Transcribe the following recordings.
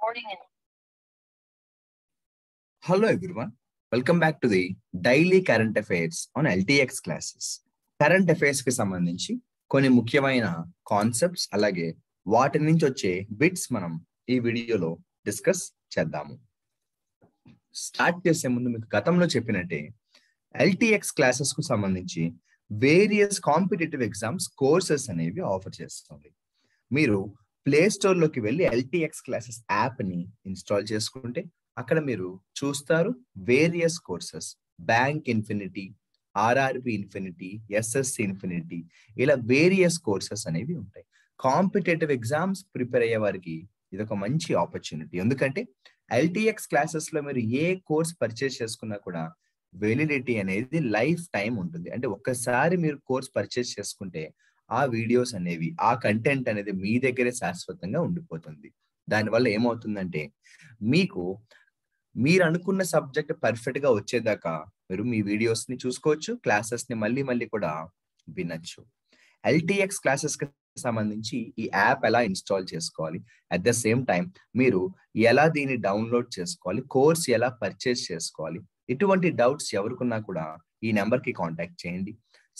recording in Hello everyone. Welcome back to the daily current affairs on LTX classes. Current అఫైర్స్కి సంబంధించి కొన్ని ముఖ్యమైన concepts అలాగే వాటి నుంచి వచ్చే బిట్స్ మనం ఈ వీడియోలో డిస్కస్ చేద్దాము స్టార్ట్ చేసే ముందు మీకు గతంలో చెప్పినట్టే ఎల్టీఎక్స్ క్లాసెస్కు సంబంధించి వేరియస్ కాంపిటేటివ్ ఎగ్జామ్స్ కోర్సెస్ అనేవి ఆఫర్ చేస్తుంది మీరు ప్లే స్టోర్లోకి వెళ్ళి ఎల్టీఎక్స్ క్లాసెస్ యాప్ని ఇన్స్టాల్ చేసుకుంటే అక్కడ మీరు చూస్తారు various courses bank infinity RRB infinity SSC infinity ఇలా వేరియస్ కోర్సెస్ అనేవి ఉంటాయి. కాంపిటేటివ్ ఎగ్జామ్స్ ప్రిపేర్ అయ్యే వారికి ఇది ఒక మంచి ఆపర్చునిటీ ఎందుకంటే ఎల్టీఎక్స్ క్లాసెస్లో మీరు ఏ కోర్స్ పర్చేస్ చేసుకున్నా కూడా వెలిడిటీ అనేది లైఫ్ టైం ఉంటుంది. అంటే ఒక్కసారి మీరు కోర్స్ పర్చేస్ చేసుకుంటే ఆ వీడియోస్ అనేవి ఆ కంటెంట్ అనేది మీ దగ్గరే శాశ్వతంగా ఉండిపోతుంది. దానివల్ల ఏమవుతుందంటే మీకు మీరు అనుకున్న సబ్జెక్ట్ పర్ఫెక్ట్గా వచ్చేదాకా మీరు మీ వీడియోస్ని చూసుకోవచ్చు క్లాసెస్ని మళ్ళీ మళ్ళీ కూడా వినొచ్చు. ఎల్టీఎక్స్ క్లాసెస్కి సంబంధించి ఈ యాప్ ఎలా ఇన్స్టాల్ చేసుకోవాలి అట్ ద సేమ్ టైం మీరు ఎలా దీన్ని డౌన్లోడ్ చేసుకోవాలి కోర్స్ ఎలా పర్చేస్ చేసుకోవాలి ఇటువంటి డౌట్స్ ఎవరికున్నా కూడా ఈ నెంబర్కి కాంటాక్ట్ చేయండి.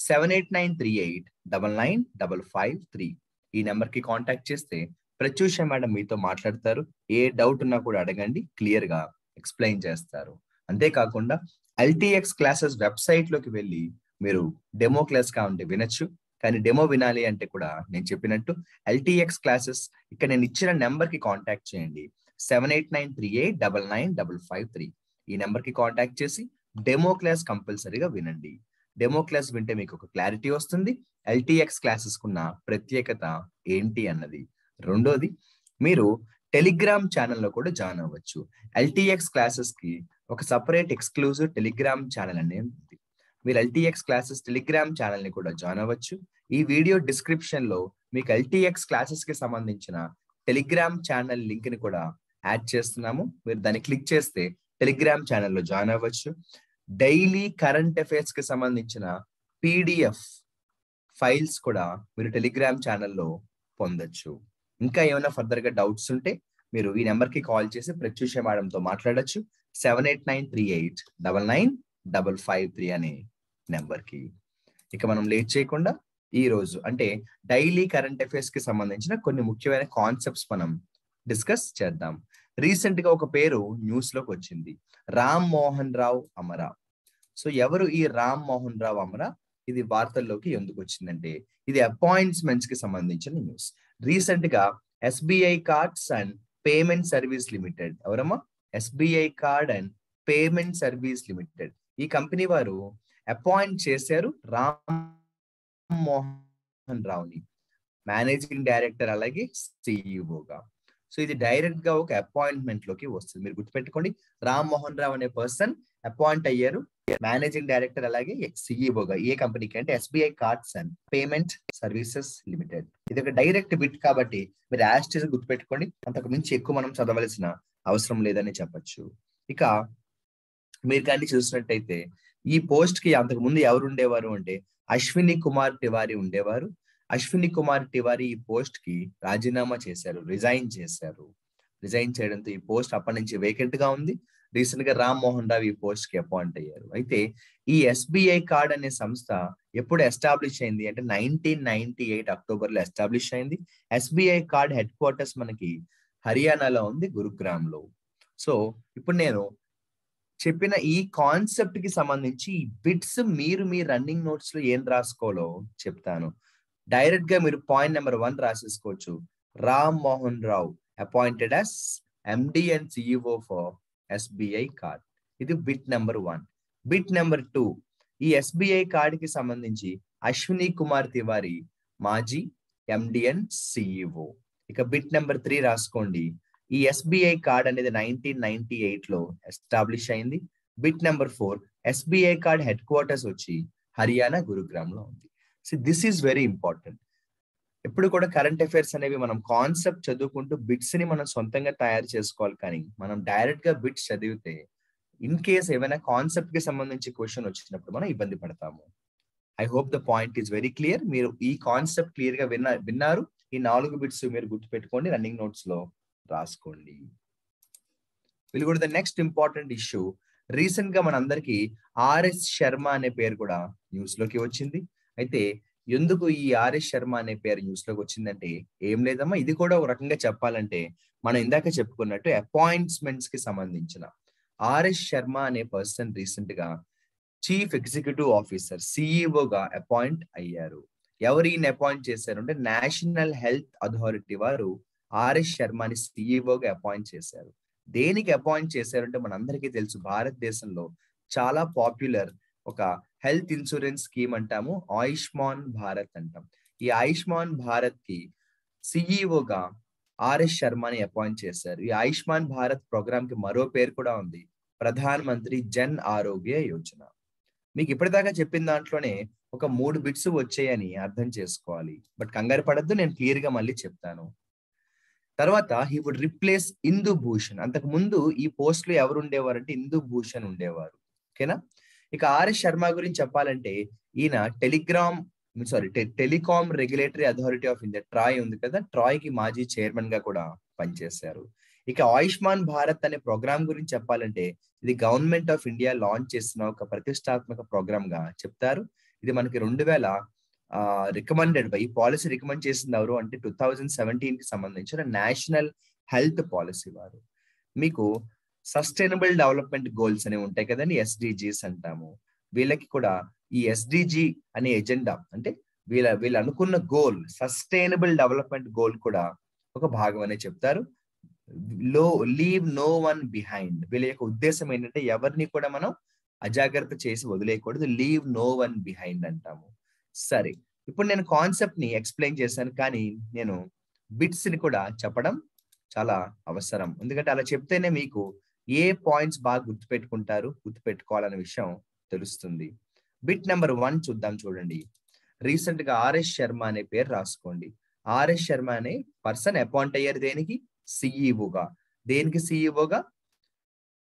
Seven eight nine three eight double nine double five three ఈ నెంబర్కి కాంటాక్ట్ చేస్తే ప్రత్యూష మేడం మీతో మాట్లాడతారు. ఏ డౌట్ ఉన్నా కూడా అడగండి. క్లియర్గా ఎక్స్ప్లెయిన్ చేస్తారు. అంతేకాకుండా ఎల్టీఎక్స్ క్లాసెస్ వెబ్సైట్లోకి వెళ్ళి మీరు డెమో క్లాస్ కావాలంటే వినొచ్చు. కానీ డెమో వినాలి అంటే కూడా నేను చెప్పినట్టు ఎల్టీఎక్స్ క్లాసెస్ ఇక్కడ నేను ఇచ్చిన నెంబర్కి కాంటాక్ట్ చేయండి. Seven eight nine three eight double nine double five three ఈ నెంబర్కి కాంటాక్ట్ చేసి డెమో క్లాస్ కంపల్సరీగా వినండి. డెమో క్లాస్ వింటే మీకు ఒక క్లారిటీ వస్తుంది ఎల్టీఎక్స్ క్లాసెస్ కున్న ప్రత్యేకత ఏంటి అన్నది. రెండోది మీరు టెలిగ్రామ్ ఛానల్లో కూడా జాయిన్ అవ్వచ్చు. ఎల్టీఎక్స్ క్లాసెస్కి ఒక సపరేట్ ఎక్స్క్లూజివ్ టెలిగ్రామ్ ఛానల్ అనేది ఉంది. మీరు ఎల్టీఎక్స్ క్లాసెస్ టెలిగ్రామ్ ఛానల్ని కూడా జాయిన్ అవ్వచ్చు. ఈ వీడియో డిస్క్రిప్షన్లో మీకు ఎల్టీఎక్స్ క్లాసెస్కి సంబంధించిన టెలిగ్రామ్ ఛానల్ లింక్ని కూడా యాడ్ చేస్తున్నాము. మీరు దాన్ని క్లిక్ చేస్తే టెలిగ్రామ్ ఛానల్లో జాయిన్ అవ్వచ్చు. డైలీ కరెంట్ అఫైర్స్కి సంబంధించిన పీడిఎఫ్ ఫైల్స్ కూడా మీరు టెలిగ్రామ్ ఛానల్లో పొందొచ్చు. ఇంకా ఏమైనా ఫర్దర్గా డౌట్స్ ఉంటే మీరు ఈ నెంబర్కి కాల్ చేసి ప్రత్యూష మేడంతో మాట్లాడొచ్చు. Seven eight nine three eight double nine double five three అనే నెంబర్కి ఇక మనం లేట్ చేయకుండా ఈ రోజు అంటే డైలీ కరెంట్ అఫైర్స్కి సంబంధించిన కొన్ని ముఖ్యమైన కాన్సెప్ట్స్ మనం డిస్కస్ చేద్దాం. రీసెంట్గా ఒక పేరు న్యూస్లోకి వచ్చింది. రామ్ మోహన్ రావు అమరా. సో ఎవరు ఈ రామ్ మోహన్ రావు అమరా? ఇది వార్తల్లోకి ఎందుకు వచ్చిందంటే ఇది అపాయింట్మెంట్స్కి సంబంధించిన న్యూస్. రీసెంట్గా SBI cards and payment service limited ఎవరమ్మా? SBI card and payment service limited. ఈ కంపెనీ వారు అపాయింట్ చేశారు రామ్ మోహన్ రావుని. మేనేజింగ్ డైరెక్టర్ అలాగే సిఇఓగా సో ఇది డైరెక్ట్గా ఒక అపాయింట్మెంట్లోకి వస్తుంది. మీరు గుర్తుపెట్టుకోండి రామ్ మోహన్ రావు అనే పర్సన్ అపాయింట్ అయ్యారు. మేనేజింగ్ డైరెక్టర్ అలాగే సిఇఓగా ఏ కంపెనీకి అంటే SBI cards and payment services limited ఇది ఒక డైరెక్ట్ బిట్ కాబట్టి మీరు యాస్టేజ్ గుర్తుపెట్టుకోండి. అంతకు మించి ఎక్కువ మనం చదవలసిన అవసరం లేదని చెప్పొచ్చు. ఇక మీరు కానీ చూసినట్టయితే ఈ పోస్ట్కి అంతకు ముందు ఎవరు ఉండేవారు అంటే అశ్విని కుమార్ తివారీ ఉండేవారు. అశ్విని కుమార్ తివారి ఈ పోస్ట్కి రాజీనామా చేశారు రిజైన్ చేశారు. రిజైన్ చేయడంతో ఈ పోస్ట్ అప్పటి నుంచి వేకెంట్గా ఉంది. రీసెంట్గా రామ్ మోహన్ రావు ఈ పోస్ట్కి అపాయింట్ అయ్యారు. అయితే ఈ ఎస్బీఐ కార్డ్ అనే సంస్థ ఎప్పుడు ఎస్టాబ్లిష్ అయింది అంటే నైన్టీన్ నైన్టీ ఎయిట్ అక్టోబర్లో ఎస్టాబ్లిష్ అయింది. ఎస్బీఐ కార్డ్ హెడ్ క్వార్టర్స్ మనకి హర్యానాలో ఉంది గురుగ్రామ్లో సో ఇప్పుడు నేను చెప్పిన ఈ కాన్సెప్ట్కి సంబంధించి బిట్స్ మీరు మీ రన్నింగ్ నోట్స్లో ఏం రాసుకోవాలో చెప్తాను. డైరెక్ట్గా మీరు point number one రాసేసుకోవచ్చు. Ram Mohan Rao appointed as MD and CEO for SBI card. ఇది bit number one. Bit number two. ఈ ఎస్బిఐ కార్డ్కి సంబంధించి అశ్విని కుమార్ తివారీ మాజీ ఎండిఎన్ సిఇఓ ఇక బిట్ నెంబర్ త్రీ రాసుకోండి. ఈ ఎస్బిఐ కార్డ్ అనేది నైన్టీన్ నైన్టీ ఎయిట్లో ఎస్టాబ్లిష్ అయింది. Bit number four SBI card headquarters వచ్చి హర్యానా గురుగ్రామ్లో ఉంది. See this is very important ఎప్పుడు కూడా కరెంట్ అఫైర్స్ అనేవి మనం కాన్సెప్ట్ చదువుకుంటూ బిట్స్ని మనం సొంతంగా తయారు చేసుకోవాలి కానీ మనం డైరెక్ట్గా బిట్స్ చదివితే ఇన్ కేస్ ఏమైనా కాన్సెప్ట్కి సంబంధించి క్వశ్చన్ వచ్చినప్పుడు మనం ఇబ్బంది పడతాము. I hope the point is very clear మీరు ఈ కాన్సెప్ట్ క్లియర్గా విన్న విన్నారు. ఈ నాలుగు బిట్స్ మీరు గుర్తుపెట్టుకోండి. రన్నింగ్ నోట్స్లో రాసుకోండి. విల్ కూడా ద నెక్స్ట్ ఇంపార్టెంట్ ఇష్యూ రీసెంట్గా మనందరికి ఆర్ఎస్ శర్మ అనే పేరు కూడా న్యూస్లోకి వచ్చింది. అయితే ఎందుకు ఈ ఆర్ఎస్ శర్మ అనే పేరు న్యూస్లోకి వచ్చిందంటే ఏం లేదమ్మా ఇది కూడా ఒక రకంగా చెప్పాలంటే మనం ఇందాక చెప్పుకున్నట్టు అపాయింట్మెంట్స్కి సంబంధించిన ఆర్ఎస్ శర్మ అనే పర్సన్ రీసెంట్గా చీఫ్ ఎగ్జిక్యూటివ్ ఆఫీసర్ సిఇఓగా అపాయింట్ అయ్యారు. ఎవరు ఈయన అపాయింట్ చేశారు అంటే నేషనల్ హెల్త్ అథారిటీ వారు ఆర్ఎస్ శర్మని సిఇఓగా అపాయింట్ చేశారు. దేనికి అపాయింట్ చేశారంటే మనందరికీ తెలుసు భారతదేశంలో చాలా పాపులర్ ఒక హెల్త్ ఇన్సూరెన్స్ స్కీమ్ అంటాము ఆయుష్మాన్ భారత్ అంటాం. ఈ ఆయుష్మాన్ భారత్కి సిఇఓగా ఆర్ఎస్ శర్మని అపాయింట్ చేశారు. ఈ ఆయుష్మాన్ భారత్ ప్రోగ్రామ్కి మరో పేరు కూడా ఉంది ప్రధాన మంత్రి జన్ ఆరోగ్య యోజన. మీకు ఇప్పటిదాకా చెప్పిన దాంట్లోనే ఒక మూడు బిట్స్ వచ్చాయని అర్థం చేసుకోవాలి. బట్ కంగారు పడద్దు నేను క్లియర్గా మళ్ళీ చెప్తాను. తర్వాత he would replace Indu Bhushan అంతకు ముందు ఈ పోస్ట్లో ఎవరు ఉండేవారు అంటే ఇందు భూషణ్ ఉండేవారు. ఓకేనా? ఇక ఆర్ఎస్ శర్మ గురించి చెప్పాలంటే ఈయన telegram sorry telecom regulatory authority of India TRAI ఉంది కదా ట్రాయ్కి మాజీ చైర్మన్గా కూడా పనిచేశారు. ఇక ఆయుష్మాన్ భారత్ అనే ప్రోగ్రామ్ గురించి చెప్పాలంటే ఇది గవర్నమెంట్ ఆఫ్ ఇండియా లాంచ్ చేసిన ఒక ప్రతిష్టాత్మక ప్రోగ్రామ్గా చెప్తారు. ఇది మనకి రెండు వేల రికమెండెడ్ బై పాలసీ రికమెండ్ చేసింది ఎవరు అంటే టూ థౌజండ్ సెవెంటీన్కి సంబంధించిన నేషనల్ హెల్త్ పాలసీ వారు. మీకు సస్టైనబుల్ డెవలప్మెంట్ గోల్స్ అనేవి ఉంటాయి కదండి ఎస్డిజీస్ అంటాము. వీళ్ళకి కూడా ఈ ఎస్డిజి అనే ఎజెండా అంటే వీళ్ళ వీళ్ళు అనుకున్న గోల్ సస్టైనబుల్ డెవలప్మెంట్ గోల్ కూడా ఒక భాగం అనే చెప్తారు. లో లీవ్ నో వన్ బిహైండ్. వీళ్ళ యొక్క ఉద్దేశం ఏంటంటే ఎవరిని కూడా మనం అజాగ్రత్త చేసి వదిలేయకూడదు లీవ్ నో వన్ బిహైండ్ అంటాము. సరే ఇప్పుడు నేను కాన్సెప్ట్ని ఎక్స్ప్లెయిన్ చేశాను కానీ నేను బిట్స్ని కూడా చెప్పడం చాలా అవసరం. ఎందుకంటే అలా చెప్తేనే మీకు ఏ పాయింట్స్ బాగా గుర్తుపెట్టుకుంటారు గుర్తుపెట్టుకోవాలనే విషయం తెలుస్తుంది. బిట్ నెంబర్ వన్ చూద్దాం చూడండి. రీసెంట్గా ఆర్ఎస్ శర్మ అనే పేరు రాసుకోండి. ఆర్ఎస్ శర్మ అనే పర్సన్ అపాయింట్ అయ్యారు దేనికి? సిఈఓగా దేనికి సిఈఓగా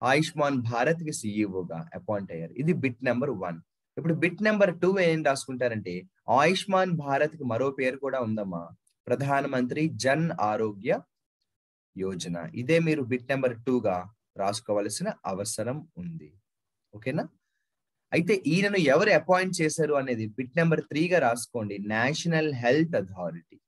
ఆయుష్మాన్ భారత్కి సిఈఓగా అపాయింట్ అయ్యారు. ఇది బిట్ నెంబర్ వన్. ఇప్పుడు బిట్ నెంబర్ టూ ఏం రాసుకుంటారంటే ఆయుష్మాన్ భారత్కి మరో పేరు కూడా ఉందమ్మా. ప్రధానమంత్రి జన్ ఆరోగ్య యోజన. ఇదే మీరు బిట్ నెంబర్ టూగా రాసుకోవలసిన అవసరం ఉంది. ఓకేనా? అయితే ఈయనను ఎవరు అపాయింట్ చేశారు అనేది బిట్ నెంబర్ త్రీగా రాసుకోండి. National health authority.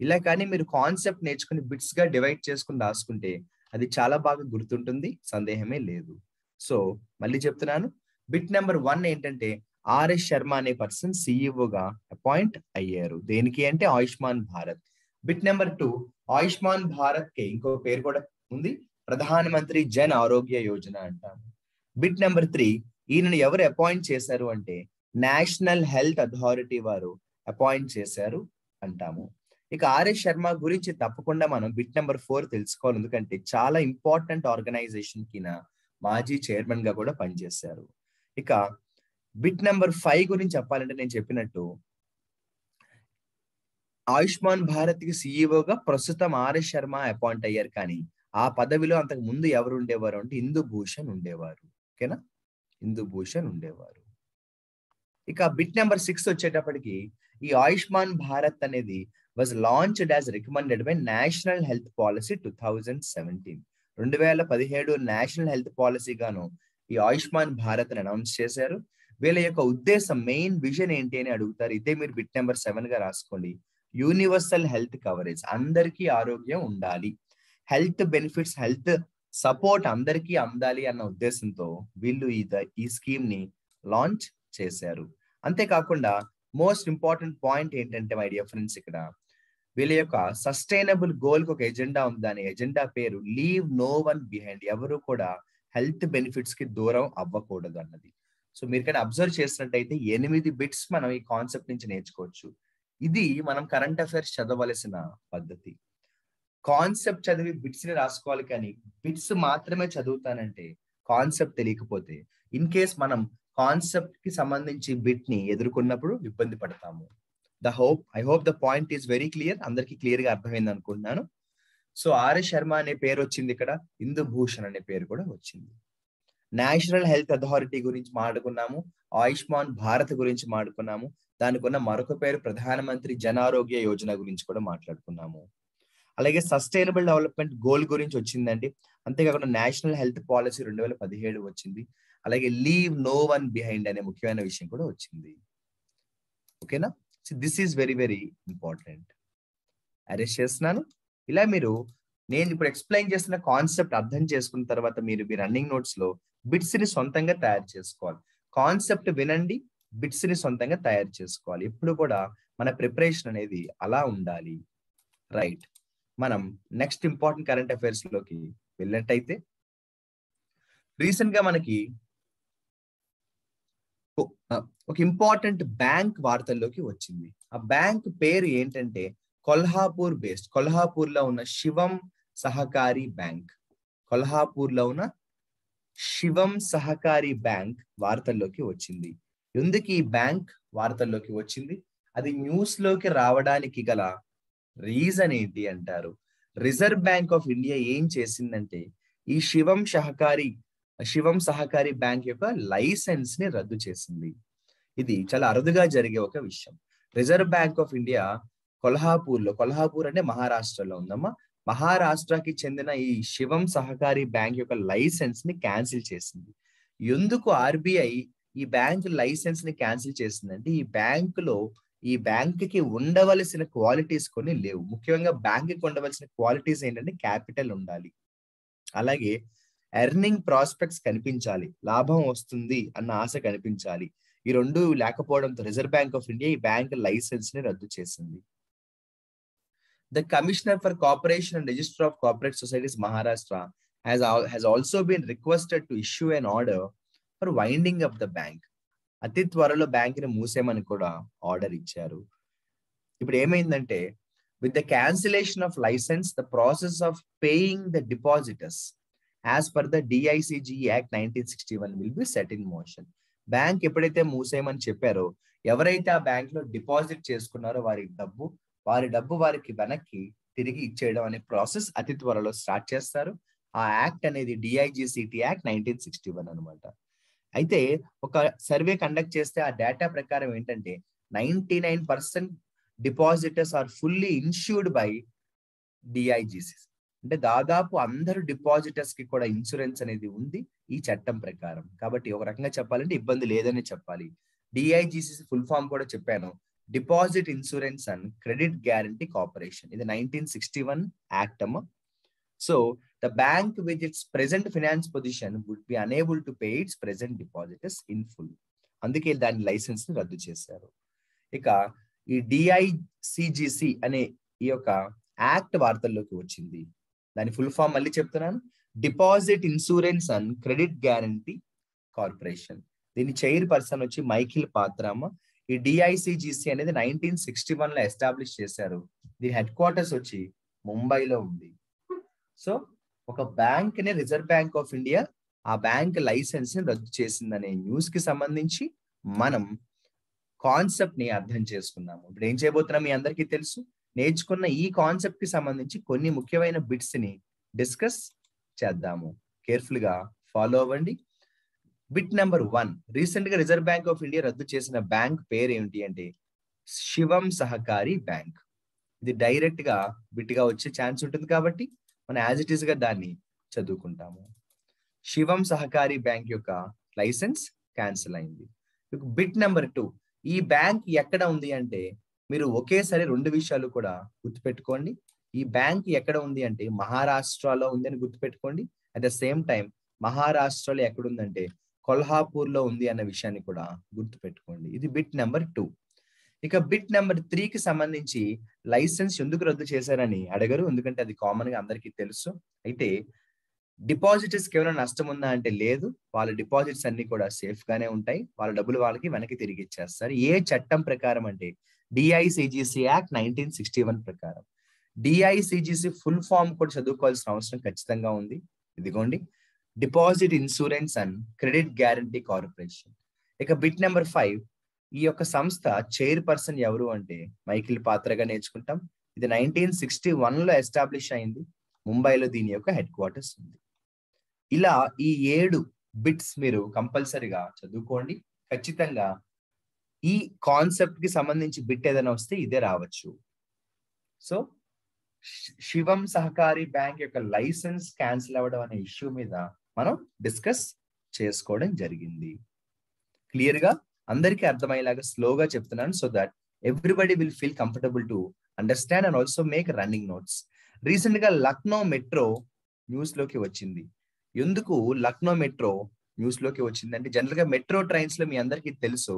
ఇలా కానీ మీరు కాన్సెప్ట్ నేర్చుకుని బిట్స్గా డివైడ్ చేసుకుని రాసుకుంటే అది చాలా బాగా గుర్తుంటుంది. సందేహమే లేదు. సో మళ్ళీ చెప్తున్నాను. బిట్ నెంబర్ వన్ ఏంటంటే ఆర్ఎస్ శర్మ అనే పర్సన్ సిఇఓగా అపాయింట్ అయ్యారు. దేనికి అంటే Ayushman Bharat. Bit number two Ayushman భారత్కి ఇంకో పేరు కూడా ఉంది. ప్రధాన మంత్రి జన్ ఆరోగ్య యోజన అంటాము. బిట్ నెంబర్ త్రీ ఈయనను ఎవరు అపాయింట్ చేశారు అంటే నేషనల్ హెల్త్ అథారిటీ వారు అపాయింట్ చేశారు అంటాము. ఇక ఆర్ఎస్ శర్మ గురించి తప్పకుండా మనం బిట్ నెంబర్ ఫోర్ తెలుసుకోవాలి. ఎందుకంటే చాలా ఇంపార్టెంట్ ఆర్గనైజేషన్ కిన మాజీ చైర్మన్గా కూడా పనిచేశారు. ఇక బిట్ నెంబర్ ఫైవ్ గురించి చెప్పాలంటే నేను చెప్పినట్టు ఆయుష్మాన్ భారత్కి సిఇఓగా ప్రస్తుతం ఆర్ఎస్ శర్మ అపాయింట్ అయ్యారు కానీ ఆ పదవిలో అంతకు ముందు ఎవరు ఉండేవారు అంటే హిందూ భూషణ్ ఉండేవారు. ఓకేనా? ఇందు భూషణ్ ఉండేవారు. ఇక బిట్ నెంబర్ సిక్స్ వచ్చేటప్పటికి ఈ ఆయుష్మాన్ భారత్ అనేది was launched as recommended by national health policy two thousand seventeen రెండు వేల పదిహేడు నేషనల్ హెల్త్ పాలసీగాను ఈ ఆయుష్మాన్ భారత్ అనౌన్స్ చేశారు. వీళ్ళ యొక్క ఉద్దేశం మెయిన్ విజన్ ఏంటి అని అడుగుతారు. ఇదే మీరు బిట్ నెంబర్ సెవెన్గా రాసుకోండి. యూనివర్సల్ హెల్త్ కవరేజ్ అందరికీ ఆరోగ్యం ఉండాలి. హెల్త్ బెనిఫిట్స్ హెల్త్ సపోర్ట్ అందరికీ అందాలి అన్న ఉద్దేశంతో వీళ్ళు ఈ ఈ స్కీమ్ని లాంచ్ చేశారు. అంతేకాకుండా మోస్ట్ ఇంపార్టెంట్ పాయింట్ ఏంటంటే మై డియర్ ఫ్రెండ్స్ ఇక్కడ వీళ్ళ యొక్క సస్టైనబుల్ గోల్కి ఒక ఎజెండా ఉంది. దాని ఎజెండా పేరు లీవ్ నో వన్ బిహైండ్. ఎవరు కూడా హెల్త్ బెనిఫిట్స్కి దూరం అవ్వకూడదు అన్నది. సో మీరు ఇక్కడ అబ్జర్వ్ చేసినట్టయితే ఎనిమిది బిట్స్ మనం ఈ కాన్సెప్ట్ నుంచి నేర్చుకోవచ్చు. ఇది మనం కరెంట్ అఫైర్స్ చదవలసిన పద్ధతి. కాన్సెప్ట్ చదివి బిట్స్ని రాసుకోవాలి కానీ బిట్స్ మాత్రమే చదువుతానంటే కాన్సెప్ట్ తెలియకపోతే ఇన్ కేస్ మనం కాన్సెప్ట్కి సంబంధించి బిట్ని ఎదుర్కొన్నప్పుడు ఇబ్బంది పడతాము. The hope I hope the point is very clear. అందరికి క్లియర్గా అర్థమైంది అనుకుంటున్నాను. సో ఆర్ శర్మ అనే పేరు వచ్చింది ఇక్కడ. ఇందుభూషణ్ అనే పేరు కూడా వచ్చింది. నేషనల్ హెల్త్ అథారిటీ గురించి మాట్లాడుకున్నాము. ఆయుష్మాన్ భారత్ గురించి మాట్లాడుకున్నాము. దానికి ఉన్న మరొక పేరు ప్రధానమంత్రి జనారోగ్య యోజన గురించి కూడా మాట్లాడుకున్నాము. అలాగే సస్టైనబుల్ డెవలప్మెంట్ గోల్ గురించి వచ్చిందండి. అంతేకాకుండా నేషనల్ హెల్త్ పాలసీ రెండు వేల పదిహేడు వచ్చింది. అలాగే లీవ్ నో వన్ బిహైండ్ అనే ముఖ్యమైన విషయం కూడా వచ్చింది. ఓకేనా? This is very very important. Arrest చేస్తున్నాను? ఇలా మీరు నేను ఇప్పుడు ఎక్స్ప్లెయిన్ చేసిన కాన్సెప్ట్ అర్థం చేసుకున్న తర్వాత మీరు మీ రన్నింగ్ నోట్స్లో బిట్స్ని సొంతంగా తయారు చేసుకోవాలి. కాన్సెప్ట్ వినండి బిట్స్ని సొంతంగా తయారు చేసుకోవాలి. ఇప్పుడు కూడా మన ప్రిపరేషన్ అనేది అలా ఉండాలి. రైట్. మనం నెక్స్ట్ ఇంపార్టెంట్ కరెంట్ అఫైర్స్లోకి వెళ్ళినట్టయితే రీసెంట్గా మనకి ఒక ఇంపార్టెంట్ బ్యాంక్ వార్తల్లోకి వచ్చింది. ఆ బ్యాంక్ పేరు ఏంటంటే కొల్హాపూర్ బేస్డ్ కొల్హాపూర్లో ఉన్న శివం సహకారి బ్యాంక్ కొల్హాపూర్లో ఉన్న శివం సహకారి బ్యాంక్ వార్తల్లోకి వచ్చింది. ఎందుకు ఈ బ్యాంక్ వార్తల్లోకి వచ్చింది? అది న్యూస్లోకి రావడానికి గల రీజన్ ఏంటి అంటారు? రిజర్వ్ బ్యాంక్ ఆఫ్ ఇండియా ఏం చేసిందంటే ఈ శివం సహకారి శివం సహకారి బ్యాంక్ యొక్క లైసెన్స్ని రద్దు చేసింది. ఇది చాలా అరుదుగా జరిగే ఒక విషయం. రిజర్వ్ బ్యాంక్ ఆఫ్ ఇండియా కొల్హాపూర్లో కొల్హాపూర్ అంటే మహారాష్ట్రలో ఉందమ్మా. మహారాష్ట్రకి చెందిన ఈ శివం సహకారి బ్యాంక్ యొక్క లైసెన్స్ని క్యాన్సిల్ చేసింది. ఎందుకు ఆర్బిఐ ఈ బ్యాంక్ లైసెన్స్ని క్యాన్సిల్ చేసిందంటే ఈ బ్యాంక్లో ఈ బ్యాంక్కి ఉండవలసిన క్వాలిటీస్ కొన్ని లేవు. ముఖ్యంగా బ్యాంక్కి ఉండవలసిన క్వాలిటీస్ ఏంటంటే క్యాపిటల్ ఉండాలి. అలాగే ఎర్నింగ్ ప్రాస్పెక్ట్స్ కనిపించాలి. లాభం వస్తుంది అన్న ఆశ కనిపించాలి. ఈ రెండు లేకపోవడంతో రిజర్వ్ బ్యాంక్ ఆఫ్ ఇండియా ఈ బ్యాంక్ లైసెన్స్ని రద్దు చేసింది. The commissioner for corporation and register of corporate societies Maharashtra has also been requested to issue issue order for winding up the bank. అతి త్వరలో బ్యాంక్ని ని కూడా ఆర్డర్ ఇచ్చారు. ఇప్పుడు ఏమైందంటే with the cancellation of licence the process of paying the depositors as per the DICG act nineteen sixty one will be set in motion bank ఎప్పుడైతే మూసేయమని చెప్పారో ఎవరైతే ఆ బ్యాంక్లో డిపాజిట్ చేసుకున్నారో వారి డబ్బు వారి డబ్బు వారికి వెనక్కి తిరిగి ఇచ్చేయడం అనే ప్రాసెస్ అతి త్వరలో స్టార్ట్ చేస్తారు. ఆ యాక్ట్ అనేది DIGCT act nineteen sixty one అనమాట అయితే ఒక సర్వే కండక్ట్ చేస్తే ఆ డేటా ప్రకారం ఏంటంటే ninety nine percent depositors are fully insured by DIGCs అంటే దాదాపు అందరు డిపాజిటర్స్కి కూడా ఇన్సూరెన్స్ అనేది ఉంది ఈ చట్టం ప్రకారం. కాబట్టి ఒక రకంగా చెప్పాలంటే ఇబ్బంది లేదని చెప్పాలి. డిఐజిసి ఫుల్ ఫామ్ కూడా చెప్పాను. Deposit insurance and credit guarantee corporation. ఇది నైన్టీన్ సిక్స్టీ వన్ యాక్ట్ అమ్మ. So the bank with its present finance position would be unable to pay its present depositors in full. అందుకే దాని లైసెన్స్ని రద్దు చేశారు. ఇక ఈ డిఐసిజిసి అనే ఈ యొక్క యాక్ట్ వార్తల్లోకి వచ్చింది. దాని ఫుల్ ఫామ్ మళ్ళీ చెప్తున్నాను. Deposit insurance and credit guarantee corporation దీని చైర్ పర్సన్ వచ్చి మైఖిల్ పాత్రమ్మ ఈ డిఐసిజిసి అనేది నైన్టీన్ సిక్స్టీ వన్లో ఎస్టాబ్లిష్ చేశారు. దీని హెడ్ క్వార్టర్స్ వచ్చి ముంబైలో ఉంది. సో ఒక బ్యాంక్ని రిజర్వ్ బ్యాంక్ ఆఫ్ ఇండియా ఆ బ్యాంక్ లైసెన్స్ని రద్దు చేసిందనే న్యూస్కి సంబంధించి మనం కాన్సెప్ట్ని అర్థం చేసుకున్నాము ఇప్పుడు ఏం చేయబోతున్నాం మీ అందరికీ తెలుసు? నేర్చుకున్న ఈ కాన్సెప్ట్కి సంబంధించి కొన్ని ముఖ్యమైన బిట్స్ని డిస్కస్ చేద్దాము. కేర్ఫుల్గా ఫాలో అవ్వండి. బిట్ నెంబర్ వన్ రీసెంట్గా రిజర్వ్ బ్యాంక్ ఆఫ్ ఇండియా రద్దు చేసిన బ్యాంక్ పేరు ఏమిటి అంటే శివం సహకారి బ్యాంక్. ఇది డైరెక్ట్గా బిట్గా వచ్చే ఛాన్స్ ఉంటుంది కాబట్టి మనం యాజ్ ఇట్ ఈస్గా దాన్ని చదువుకుంటాము. శివం సహకారి బ్యాంక్ యొక్క లైసెన్స్ క్యాన్సిల్ అయింది. బిట్ నెంబర్ టూ ఈ బ్యాంక్ ఎక్కడ ఉంది అంటే మీరు ఒకేసారి రెండు విషయాలు కూడా గుర్తుపెట్టుకోండి. ఈ బ్యాంక్ ఎక్కడ ఉంది అంటే మహారాష్ట్రలో ఉందని గుర్తుపెట్టుకోండి. అట్ ద సేమ్ టైం మహారాష్ట్రలో ఎక్కడుందంటే కొల్హాపూర్లో ఉంది అన్న విషయాన్ని కూడా గుర్తుపెట్టుకోండి. ఇది బిట్ నెంబర్ టూ. ఇక బిట్ నెంబర్ త్రీకి సంబంధించి లైసెన్స్ ఎందుకు రద్దు చేశారని అడగరు. ఎందుకంటే అది కామన్గా అందరికీ తెలుసు. అయితే డిపాజిటర్స్ కేవలం నష్టం ఉందా అంటే లేదు. వాళ్ళ డిపాజిట్స్ అన్ని కూడా సేఫ్ గానే ఉంటాయి. వాళ్ళ డబ్బులు వాళ్ళకి వెనక్కి తిరిగి ఇచ్చేస్తారు. ఏ చట్టం ప్రకారం అంటే DICGC act nineteen sixty one ప్రకారం. డిఐసిజిసి ఫుల్ ఫామ్ కూడా చదువుకోవాల్సిన అవసరం ఖచ్చితంగా ఉంది. ఇదిగోండి. Deposit insurance and credit guarantee corporation ఇక బిట్ నెంబర్ ఫైవ్ ఈ యొక్క సంస్థ చైర్ పర్సన్ ఎవరు అంటే మైకిల్ పాత్రగా నేర్చుకుంటాం. ఇది నైన్టీన్ సిక్స్టీ వన్లో ఎస్టాబ్లిష్ అయింది. ముంబైలో దీని యొక్క హెడ్ క్వార్టర్స్ ఉంది. ఇలా ఈ ఏడు బిట్స్ మీరు కంపల్సరిగా చదువుకోండి. ఖచ్చితంగా ఈ కాన్సెప్ట్కి సంబంధించి బిట్ ఏదైనా వస్తే ఇదే రావచ్చు. సో శివం సహకారి బ్యాంక్ యొక్క లైసెన్స్ క్యాన్సిల్ అవ్వడం అనే ఇష్యూ మీద మనం డిస్కస్ చేసుకోవడం జరిగింది. క్లియర్గా అందరికీ అర్థమయ్యేలాగా స్లోగా చెప్తున్నాను so that everybody will feel comfortable to understand and also make running notes రీసెంట్గా లక్నో మెట్రో న్యూస్లోకి వచ్చింది. ఎందుకు లక్నో మెట్రో న్యూస్లోకి వచ్చింది అంటే జనరల్గా మెట్రో ట్రైన్స్లో మీ అందరికీ తెలుసు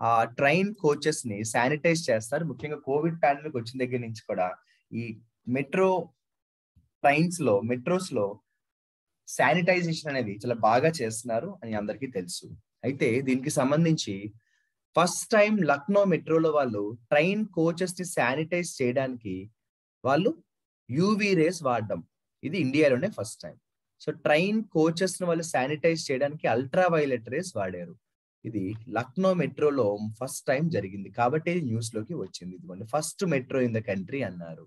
ఆ ట్రైన్ కోచెస్ని శానిటైజ్ చేస్తారు. ముఖ్యంగా కోవిడ్ పాండమిక్ వచ్చిన దగ్గర నుంచి కూడా ఈ మెట్రో ట్రైన్స్లో మెట్రోస్లో శానిటైజేషన్ అనేది చాలా బాగా చేస్తున్నారు అని అందరికీ తెలుసు. అయితే దీనికి సంబంధించి ఫస్ట్ టైం లక్నో మెట్రోలో వాళ్ళు ట్రైన్ కోచెస్ని శానిటైజ్ చేయడానికి వాళ్ళు యూవి రేస్ వాడడం. ఇది ఇండియాలోనే ఫస్ట్ టైం. సో ట్రైన్ కోచెస్ని వాళ్ళు శానిటైజ్ చేయడానికి అల్ట్రా వైలెట్ రేస్ వాడారు. ఇది లక్నో మెట్రోలో ఫస్ట్ టైం జరిగింది. కాబట్టి న్యూస్లోకి వచ్చింది. ఇదిగోండి first metro in the country అన్నారు.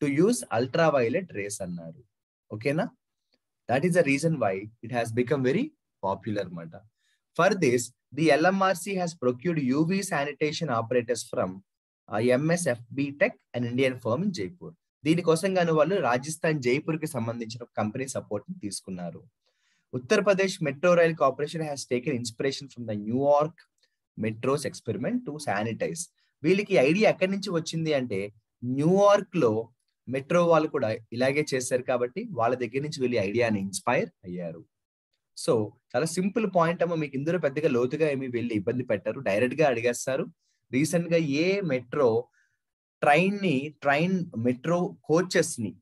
To use ultra violet rays అన్నారు. ఓకేనా? That is the reason why it has become very popular అన్నమాట. For this the LMRC has procured UV sanitation operators from MSFB tech and Indian firm in Jaipur దీనికోసం గాను వాళ్ళు రాజస్థాన్ జైపూర్కి సంబంధించిన company సపోర్ట్ని తీసుకున్నారు. Uttar Pradesh metro rail corporation has taken inspiration from the New York metros experiment to sanitize వీళ్ళకి idea ఎక్కడి నుంచి వచ్చింది అంటే న్యూయార్క్లో మెట్రో వాళ్ళు కూడా ఇలాగే చేశారు కాబట్టి వాళ్ళ దగ్గర నుంచి వీళ్ళు ఐడియాని ఇన్స్పైర్ అయ్యారు. సో చాలా సింపుల్ పాయింట్ అమ్మ. మీకు ఇందులో పెద్దగా లోతుగా ఏమి వెళ్ళి ఇబ్బంది పెట్టారు. డైరెక్ట్గా అడిగేస్తారు. రీసెంట్గా ఏ మెట్రో ట్రైన్ని ట్రైన్ మెట్రో కోచెస్ని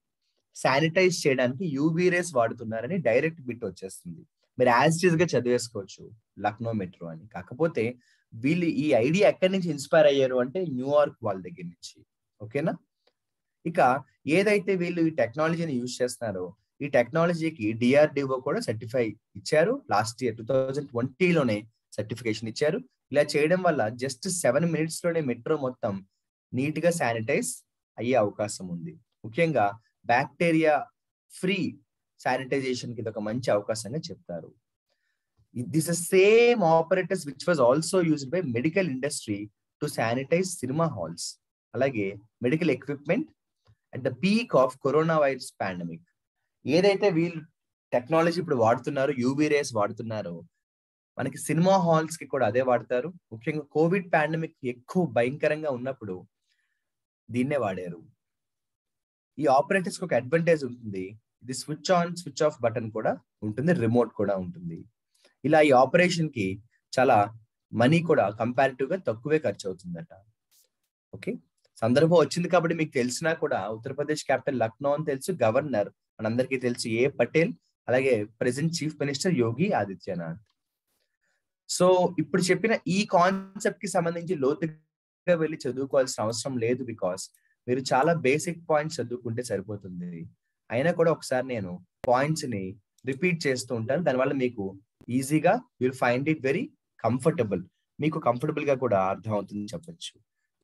శానిటైజ్ చేయడానికి యూవీ రేస్ వాడుతున్నారని డైరెక్ట్ బిట్ వచ్చేస్తుంది. మీరు యాజ్గా చదివేసుకోవచ్చు లక్నో మెట్రో అని. కాకపోతే వీళ్ళు ఈ ఐడియా ఎక్కడి నుంచి ఇన్స్పైర్ అయ్యారు అంటే న్యూయార్క్ వాళ్ళ దగ్గర నుంచి. ఓకేనా? ఇక ఏదైతే వీళ్ళు ఈ టెక్నాలజీని యూజ్ చేస్తున్నారో ఈ టెక్నాలజీకి డిఆర్డిఓ కూడా సర్టిఫై ఇచ్చారు. లాస్ట్ ఇయర్ టూ థౌజండ్ ట్వంటీలోనే సర్టిఫికేషన్ ఇచ్చారు. ఇలా చేయడం వల్ల జస్ట్ సెవెన్ మినిట్స్లోనే మెట్రో మొత్తం నీట్గా శానిటైజ్ అయ్యే అవకాశం ఉంది. ముఖ్యంగా బ్యాక్టీరియా ఫ్రీ శానిటైజేషన్కి ఇది ఒక మంచి అవకాశంగా చెప్తారు. This same operators which was also used by medical industry to sanitize cinema halls అలాగే medical equipment at the peak of corona virus pandemic ఏదైతే వీళ్ళు టెక్నాలజీ ఇప్పుడు వాడుతున్నారు యూవీ రేస్ వాడుతున్నారో మనకి సినిమా హాల్స్కి కూడా అదే వాడతారు. ముఖ్యంగా కోవిడ్ పాండమిక్ ఎక్కువ భయంకరంగా ఉన్నప్పుడు దీన్నే వాడారు. ఈ ఆపరేటర్స్ ఒక అడ్వాంటేజ్ ఉంటుంది. ఇది switch on switch off button కూడా ఉంటుంది రిమోట్ కూడా ఉంటుంది. ఇలా ఈ ఆపరేషన్కి చాలా మనీ కూడా కంపారిటివ్గా తక్కువే ఖర్చు అవుతుందట. ఓకే? సందర్భం వచ్చింది కాబట్టి మీకు తెలిసినా కూడా ఉత్తరప్రదేశ్ క్యాపిటల్ లక్నో అని తెలుసు గవర్నర్ మనందరికీ తెలుసు ఏ పటేల్ అలాగే present chief minister Yogi Adityanath. So ఇప్పుడు చెప్పిన ఈ కాన్సెప్ట్కి సంబంధించి లోతుగా వెళ్ళి చదువుకోవాల్సిన అవసరం లేదు బికాస్ మీరు చాలా బేసిక్ పాయింట్స్ చదువుకుంటే సరిపోతుంది. అయినా కూడా ఒకసారి నేను పాయింట్స్ని రిపీట్ చేస్తూ ఉంటాను. దానివల్ల మీకు ఈజీగా will find it very comfortable మీకు కంఫర్టబుల్గా కూడా అర్థం అవుతుంది చెప్పొచ్చు.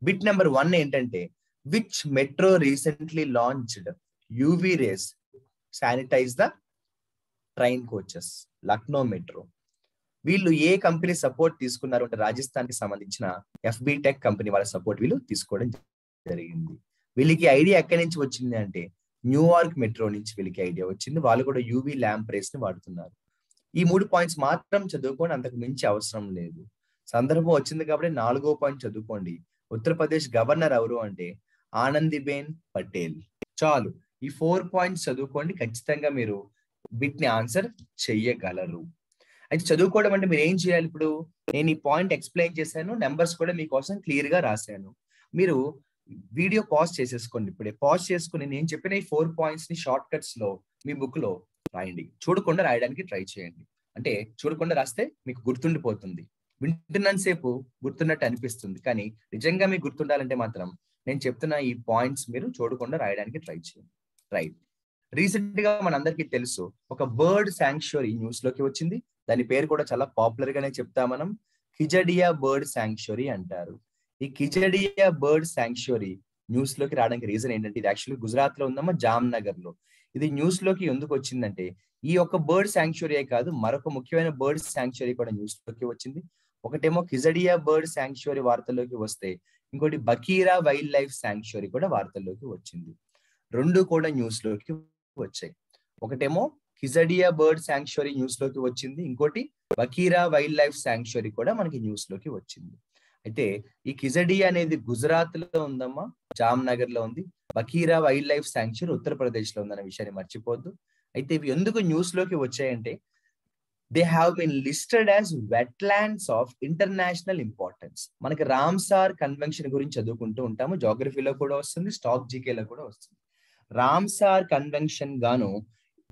బిట్ నెంబర్ వన్ ఏంటంటే which metro recently launched UV rays sanitize the train coaches Lucknow metro వీళ్ళు ఏ కంపెనీ సపోర్ట్ తీసుకున్నారు అంటే రాజస్థాన్కి సంబంధించిన ఎఫ్బి టెక్ కంపెనీ వాళ్ళ సపోర్ట్ వీళ్ళు తీసుకోవడం జరిగింది. వీళ్ళకి ఐడియా ఎక్కడి నుంచి వచ్చింది అంటే న్యూయార్క్ మెట్రో నుంచి వీళ్ళకి ఐడియా వచ్చింది. వాళ్ళు కూడా యూవీ ల్యాంప్ రేస్ని వాడుతున్నారు. ఈ మూడు పాయింట్స్ మాత్రం చదువుకోండి అంతకు మించి అవసరం లేదు. సందర్భం వచ్చింది కాబట్టి నాలుగో పాయింట్ చదువుకోండి. ఉత్తరప్రదేశ్ గవర్నర్ ఎవరు అంటే ఆనందిబేన్ పటేల్. చాలు. ఈ ఫోర్ పాయింట్స్ చదువుకోండి ఖచ్చితంగా మీరు వీటిని ఆన్సర్ చెయ్యగలరు. అయితే చదువుకోవడం అంటే మీరు ఏం చేయాలి ఇప్పుడు? నేను ఈ పాయింట్ ఎక్స్ప్లెయిన్ చేశాను నెంబర్స్ కూడా మీకోసం క్లియర్గా రాశాను. మీరు వీడియో పాజ్ చేసేసుకోండి ఇప్పుడే. పాజ్ చేసుకుని నేను చెప్పిన ఈ ఫోర్ పాయింట్స్ని షార్ట్ కట్స్లో మీ బుక్లో రాయండి. చూడకుండా రాయడానికి ట్రై చేయండి. అంటే చూడకుండా రాస్తే మీకు గుర్తుండిపోతుంది. వింటున్నంత సేపు గుర్తున్నట్టు అనిపిస్తుంది. కానీ నిజంగా మీకు గుర్తుండాలంటే మాత్రం నేను చెప్తున్న ఈ పాయింట్స్ మీరు చూడకుండా రాయడానికి ట్రై చేయండి. రైట్ రీసెంట్గా మనందరికీ తెలుసు ఒక బర్డ్ శాంక్చురీ న్యూస్లోకి వచ్చింది. దాని పేరు కూడా చాలా పాపులర్ గానే చెప్తా మనం. కిజడియా బర్డ్ శాంక్చురీ అంటారు. ఈ కిజడియా బర్డ్ శాంక్చురీ న్యూస్లోకి రావడానికి రీజన్ ఏంటంటే ఇది యాక్చువల్లీ గుజరాత్లో ఉందమ్మా జామ్నగర్లో ఇది న్యూస్లోకి ఎందుకు వచ్చిందంటే ఈ యొక్క బర్డ్ శాంక్చురీ కాదు మరొక ముఖ్యమైన బర్డ్ శాంక్చురీ కూడా న్యూస్లోకి వచ్చింది. ఒకటేమో కిజడియా బర్డ్ శాంక్చురీ వార్తల్లోకి వస్తే ఇంకోటి బకీరా వైల్డ్ లైఫ్ శాంక్చురీ కూడా వార్తల్లోకి వచ్చింది. రెండు కూడా న్యూస్లోకి వచ్చాయి. ఒకటేమో కిజడియా బర్డ్ శాంక్చురీ న్యూస్లోకి వచ్చింది. ఇంకోటి బకీరా వైల్డ్ లైఫ్ శాంక్చురీ కూడా మనకి న్యూస్లోకి వచ్చింది. అయితే ఈ కిజడియా అనేది గుజరాత్లో ఉందమ్మా జామ్నగర్లో ఉంది. బకీరా వైల్డ్ లైఫ్ శాంక్చురీ ఉత్తరప్రదేశ్లో ఉందన్న విషయాన్ని మర్చిపోద్దు అయితే ఇవి ఎందుకు న్యూస్లోకి వచ్చాయంటే they have been listed as wetlands of international importance. మనకి రామ్సార్ కన్వెన్షన్ గురించి చదువుకుంటూ ఉంటాము. జాగ్రఫీలో కూడా వస్తుంది స్టాక్ జీకేలో కూడా వస్తుంది. రామ్సార్ కన్వెన్షన్ గాను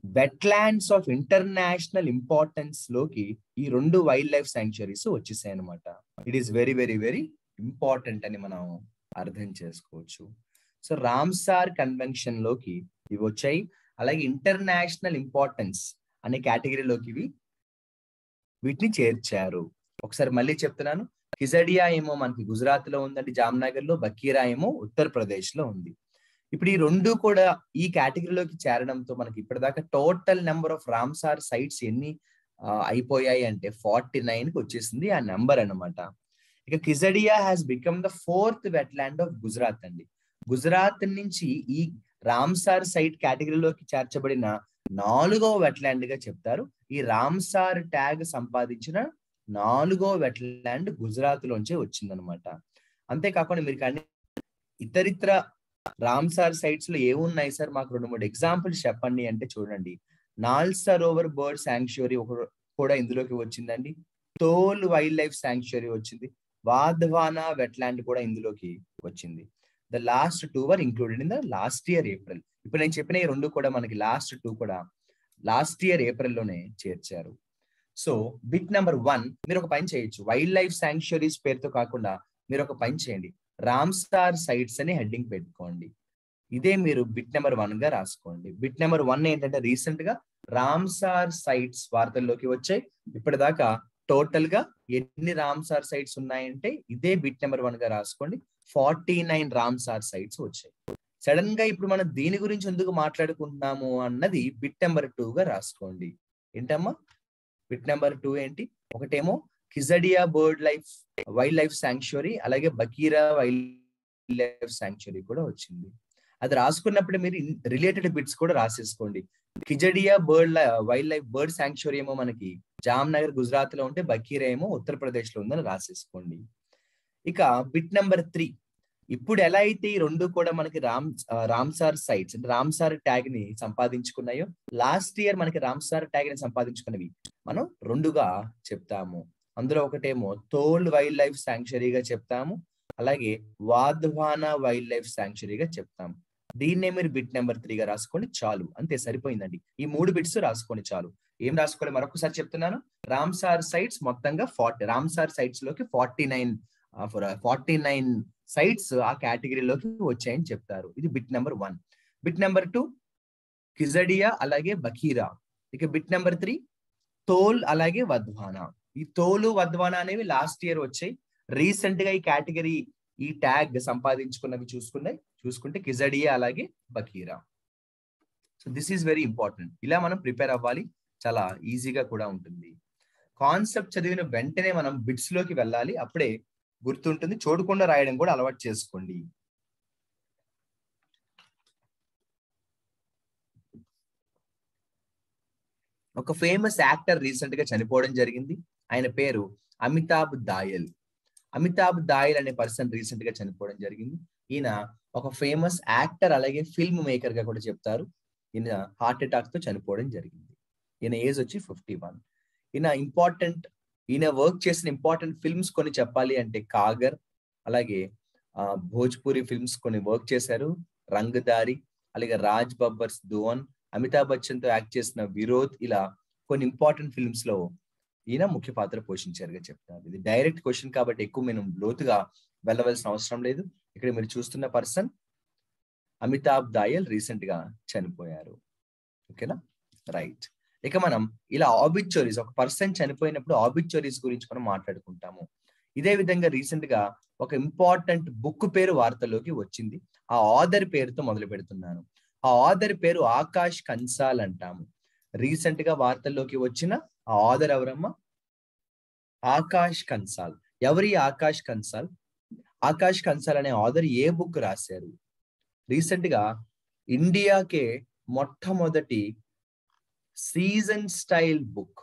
వెట్లాండ్స్ ఆఫ్ ఇంటర్నేషనల్ ఇంపార్టెన్స్లోకి ఈ రెండు వైల్డ్ లైఫ్ శాంక్చురీస్ వచ్చేసాయి అనమాట it is very very very important అని మనం అర్థం చేసుకోవచ్చు. సో రామ్సార్ కన్వెన్షన్లోకి ఇవి వచ్చాయి. అలాగే ఇంటర్నేషనల్ ఇంపార్టెన్స్ అనే కేటగిరీలోకి ఇవి వీటిని చేర్చారు. ఒకసారి మళ్ళీ చెప్తున్నాను. కిజడియా ఏమో మనకి గుజరాత్లో ఉందండి జామ్నగర్లో బకీరా ఏమో ఉత్తరప్రదేశ్లో ఉంది. ఇప్పుడు ఈ రెండు కూడా ఈ కేటగిరీలోకి చేరడంతో మనకి ఇప్పటిదాకా total number of Ramsar sites ఎన్ని అయిపోయాయి అంటే ఫార్టీ నైన్కి వచ్చేసింది ఆ నెంబర్ అనమాట ఇక Khijadiya has become the fourth wetland of Gujarat అండి. గుజరాత్ నుంచి ఈ రామ్సార్ సైట్ కేటగిరీలోకి చేర్చబడిన నాలుగో వెట్లాండ్గా చెప్తారు. ఈ రామ్సార్ ట్యాగ్ సంపాదించిన నాలుగో వెట్లాండ్ గుజరాత్ లోంచే వచ్చిందనమాట అంతేకాకుండా మీరు కానీ ఇతరితర రామ్సార్ సైట్స్లో ఏమున్నాయి సార్? మాకు రెండు మూడు ఎగ్జాంపుల్స్ చెప్పండి అంటే చూడండి. నాల్ సరోవర్ బర్డ్ శాంక్చురీ కూడా ఇందులోకి వచ్చిందండి. తోల్ వైల్డ్ లైఫ్ శాంక్చురీ వచ్చింది. వాధ్వానా వెట్లాండ్ కూడా ఇందులోకి వచ్చింది. The last two were included in the last year April ఇప్పుడు నేను చెప్పిన ఈ రెండు కూడా మనకి లాస్ట్ టూ కూడా లాస్ట్ ఇయర్ ఏప్రిల్లోనే చేర్చారు. సో బిట్ నెంబర్ వన్ మీరు ఒక పని చేయొచ్చు. వైల్డ్ లైఫ్ శాంక్చురీస్ పేరుతో కాకుండా మీరు ఒక పని చేయండి. రామ్స్టార్ సైట్స్ అని హెడ్డింగ్ పెట్టుకోండి. ఇదే మీరు బిట్ నెంబర్ వన్గా రాసుకోండి. బిట్ నెంబర్ వన్ ఏంటంటే రీసెంట్గా రామ్సార్ సైట్స్ వార్తల్లోకి వచ్చాయి. ఇప్పటిదాకా టోటల్గా ఎన్ని రామ్సార్ సైట్స్ ఉన్నాయంటే ఇదే బిట్ నెంబర్ వన్గా రాసుకోండి. ఫార్టీ నైన్ రామ్సార్ సైట్స్ వచ్చాయి. సడన్గా ఇప్పుడు మనం దీని గురించి ఎందుకు మాట్లాడుకుంటున్నాము అన్నది బిట్ నెంబర్ టూ గా రాసుకోండి. ఏంటమ్మా? బిట్ నెంబర్ టూ ఏంటి? ఒకటేమో Khijadiya bird life wildlife sanctuary అలాగే బకీరా వైల్డ్ లైఫ్ శాంక్చురీ కూడా వచ్చింది. అది రాసుకున్నప్పుడు మీరు రిలేటెడ్ బిట్స్ కూడా రాసేసుకోండి. Khijadiya bird wildlife bird sanctuary ఏమో మనకి జామ్నగర్ గుజరాత్లో ఉంటే బకీరా ఏమో ఉత్తరప్రదేశ్లో ఉందని రాసేసుకోండి. ఇక బిట్ నెంబర్ త్రీ. ఇప్పుడు ఎలా అయితే ఈ రెండు కూడా మనకి రామ్ రామ్సార్ సైట్స్ అంటే రామ్సార్ ట్యాగ్ని సంపాదించుకున్నాయో లాస్ట్ ఇయర్ మనకి రామ్సార్ ట్యాగ్ని సంపాదించుకున్నవి మనం రెండుగా చెప్తాము. అందులో ఒకటేమో తోల్ వైల్డ్ లైఫ్ శాంక్చురీగా చెప్తాము. అలాగే వాధ్వానా వైల్డ్ లైఫ్ శాంక్చురీగా చెప్తాము. దీన్నే మీరు బిట్ నెంబర్ త్రీగా రాసుకోండి చాలు. అంతే సరిపోయిందండి. ఈ మూడు బిట్స్ రాసుకోండి చాలు. ఏం రాసుకోవాలి మరొకసారి చెప్తున్నాను? రామ్సార్ సైట్స్ మొత్తంగా forty Ramsar సైట్స్లోకి forty nine forty nine sites ఆ కేటగిరీలోకి వచ్చాయని చెప్తారు. ఇది bit number one. Bit number two Khijadiya అలాగే బకీరా. ఇక బిట్ నెంబర్ త్రీ తోల్ అలాగే వధ్వానా. ఈ తోలు వద్వాన అనేవి లాస్ట్ ఇయర్ వచ్చాయి. రీసెంట్గా ఈ కేటగిరీ ఈ ట్యాగ్ సంపాదించుకున్నవి చూసుకున్నాయి చూసుకుంటే కిజడియా అలాగే Bakhira. So this is very important ఇలా మనం ప్రిపేర్ అవ్వాలి. చాలా ఈజీగా కూడా ఉంటుంది. కాన్సెప్ట్ చదివిన వెంటనే మనం బిట్స్లోకి వెళ్ళాలి. అప్పుడే గుర్తుంటుంది. చూడకుండా రాయడం కూడా అలవాటు చేసుకోండి. ఒక ఫేమస్ యాక్టర్ రీసెంట్గా చనిపోవడం జరిగింది. ఆయన పేరు అమితాబ్ దాయల్. అమితాబ్ దాయల్ అనే పర్సన్ రీసెంట్గా చనిపోవడం జరిగింది. ఈయన ఒక ఫేమస్ యాక్టర్ అలాగే ఫిల్మ్ మేకర్గా కూడా చెప్తారు. ఈయన హార్ట్ అటాక్తో చనిపోవడం జరిగింది. ఈయన ఏజ్ వచ్చి ఫిఫ్టీ వన్ ఈయన ఇంపార్టెంట్ ఈయన వర్క్ చేసిన ఇంపార్టెంట్ ఫిల్మ్స్ కొన్ని చెప్పాలి అంటే కాగర్ అలాగే భోజ్పూరి ఫిల్మ్స్ కొన్ని వర్క్ చేశారు. రంగదారి అలాగే రాజ్ బబ్బర్స్ ధువన్ అమితాబ్ బచ్చన్తో యాక్ట్ చేసిన విరోధ్ ఇలా కొన్ని ఇంపార్టెంట్ ఫిల్మ్స్లో ఈయన ముఖ్య పాత్ర పోషించారుగా చెప్తారు ఇది డైరెక్ట్ క్వశ్చన్ కాబట్టి ఎక్కువ మేము లోతుగా వెళ్ళవలసిన అవసరం లేదు. ఇక్కడ మీరు చూస్తున్న పర్సన్ అమితాబ్ దాయల్ రీసెంట్గా చనిపోయారు. ఓకేనా? రైట్. ఇక మనం ఇలా ఆబిచోరీస్ ఒక పర్సన్ చనిపోయినప్పుడు ఆబిచోరీస్ గురించి మనం మాట్లాడుకుంటాము. ఇదే విధంగా రీసెంట్గా ఒక ఇంపార్టెంట్ బుక్ పేరు వార్తల్లోకి వచ్చింది. ఆ ఆధర్ పేరుతో మొదలు పెడుతున్నాను. ఆ ఆధర్ పేరు ఆకాష్ కన్సాల్ అంటాము. రీసెంట్గా వార్తల్లోకి వచ్చిన ఆ ఆదర్ ఎవరమ్మా ఆకాష్ కన్సాల్. ఎవరి ఆకాష్ కన్సాల్? ఆకాష్ కన్సాల్ అనే ఆదర్ ఏ బుక్ రాశారు? రీసెంట్గా ఇండియాకే మొట్టమొదటి సీజన్ స్టైల్ బుక్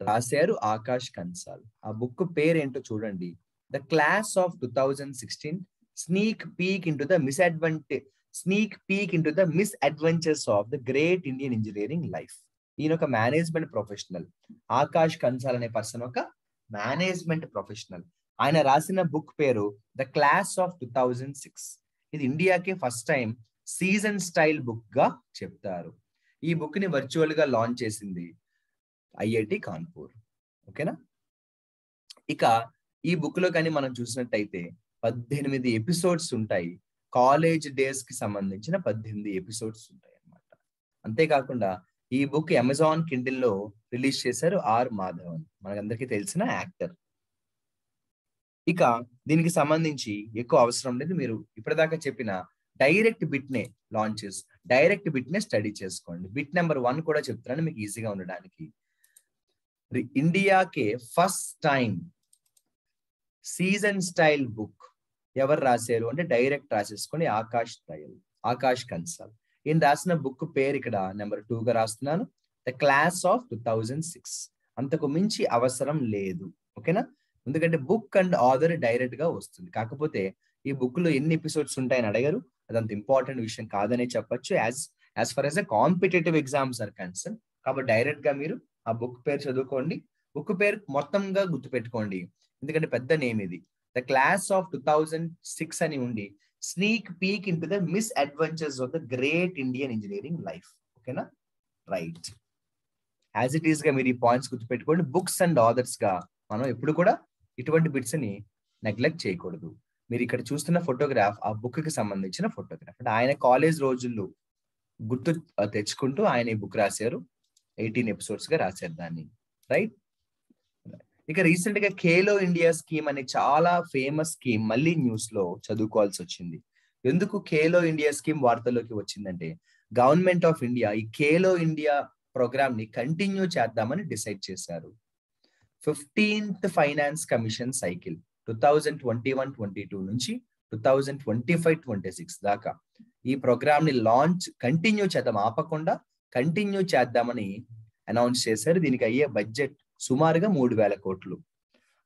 రాశారు ఆకాష్ కన్సాల్. ఆ బుక్ పేరేంటో చూడండి. The class of two thousand sixteen sneak peek into the misadventure sneak peek into the misadventures of the great Indian engineering life ఈయన ఒక మేనేజ్మెంట్ ప్రొఫెషనల్ ఆకాష్ కన్సాల్ అనే పర్సన్ ఒక మేనేజ్మెంట్ ప్రొఫెషనల్ ఆయన రాసిన బుక్ పేరు the class of two thousand six ఇది ఇండియాకి first time season style బుక్గా చెప్తారు. ఈ బుక్ని వర్చువల్గా లాంచ్ చేసింది ఐఐటి కాన్పూర్. ఓకేనా? ఇక ఈ బుక్లో కానీ మనం చూసినట్టయితే పద్దెనిమిది ఎపిసోడ్స్ ఉంటాయి. కాలేజ్ డేస్కి సంబంధించిన పద్దెనిమిది ఎపిసోడ్స్ ఉంటాయి అన్నమాట అంతేకాకుండా ఈ బుక్ అమెజాన్ కిండిల్లో రిలీజ్ చేశారు ఆర్ మాధవన్. మనకందరికీ తెలిసిన యాక్టర్. ఇక దీనికి సంబంధించి ఎక్కువ అవసరం లేదు. మీరు ఇప్పటిదాకా చెప్పిన డైరెక్ట్ బిట్ నే లాంచెస్ డైరెక్ట్ బిట్నే స్టడీ చేసుకోండి. బిట్ నెంబర్ వన్ కూడా చెప్తున్నాను మీకు ఈజీగా ఉండడానికి. ఇండియాకే first time season style book ఎవరు రాశారు అంటే డైరెక్ట్ రాసేసుకొని ఆకాష్ స్టైల్ ఆకాష్ కన్సల్. ఈయన రాసిన బుక్ పేరు ఇక్కడ? నెంబర్ టూ గా రాస్తున్నాను. The class of two thousand six అంతకు మించి అవసరం లేదు. ఓకేనా? ఎందుకంటే బుక్ అండ్ ఆథర్ డైరెక్ట్గా వస్తుంది. కాకపోతే ఈ బుక్లో ఎన్ని ఎపిసోడ్స్ ఉంటాయని అడగరు. అదంత ఇంపార్టెంట్ విషయం కాదనే చెప్పొచ్చు. As as far as a competitive exams are concern కాబట్టి డైరెక్ట్గా మీరు ఆ బుక్ పేరు చదువుకోండి. బుక్ పేరు మొత్తంగా గుర్తుపెట్టుకోండి. ఎందుకంటే పెద్ద నేమ్ ఇది. The class of two thousand six అని ఉండి sneak peek into the misadventures of the great Indian engineering life ఓకేనా రైట్ యాజ్ ఇట్ ఈస్గా మీరు ఈ పాయింట్స్ గుర్తుపెట్టుకోండి. బుక్స్ అండ్ ఆథర్స్గా మనం ఎప్పుడు కూడా ఇటువంటి బిట్స్ని నెగ్లెక్ట్ చేయకూడదు. మీరు ఇక్కడ చూస్తున్న ఫోటోగ్రాఫ్ ఆ బుక్కి సంబంధించిన ఫోటోగ్రాఫ్ అంటే ఆయన కాలేజ్ రోజుల్లో గుర్తు తెచ్చుకుంటూ ఆయన ఈ బుక్ రాశారు. ఎయిటీన్ ఎపిసోడ్స్గా రాశారు దాన్ని. రైట్ ఇక రీసెంట్గా కేలో ఇండియా స్కీమ్ అనే చాలా ఫేమస్ స్కీమ్ మళ్ళీ న్యూస్లో చదువుకోవాల్సి వచ్చింది. ఎందుకు కేలో ఇండియా స్కీమ్ వార్తల్లోకి వచ్చిందంటే గవర్నమెంట్ ఆఫ్ ఇండియా ఈ కేలో ఇండియా ప్రోగ్రామ్ని కంటిన్యూ చేద్దామని డిసైడ్ చేశారు. Fifteenth finance commission cycle two thousand twenty one twenty two నుంచి two thousand twenty five twenty six దాకా. ఈ ప్రోగ్రామ్ని లాంచ్ కంటిన్యూ చేద్దాం ఆపకుండా కంటిన్యూ చేద్దామని అనౌన్స్ చేశారు. దీనికి అయ్యే బడ్జెట్ సుమారుగా మూడు వేల కోట్లు.